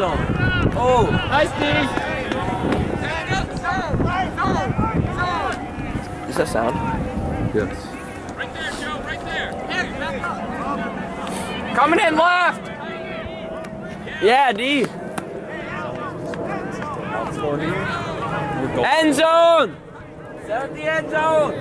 zone. Oh, nice, D. Is that sound? Yes. Right there, Joe, right there. Coming in left. Yeah, D. End zone. Set the end zone.